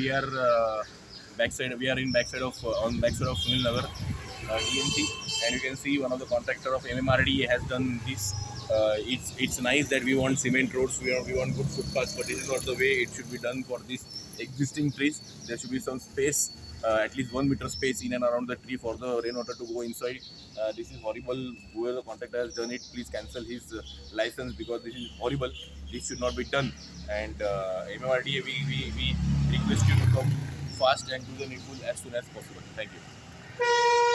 We are uh, backside. We are in backside of uh, on backside of Sunil Nagar, uh, and you can see one of the contractor of MMRD has done this. Uh, it's it's nice that we want cement roads. We want we want good footpaths, but this is not the way it should be done for these existing trees. There should be some space, uh, at least one meter space in and around the tree for the rainwater to go inside. Uh, this is horrible. Whoever the contractor has done it, please cancel his uh, license because this is horrible. This should not be done. And uh, MMRDA, we, we, we request you to come fast and do the needful as soon as possible. Thank you.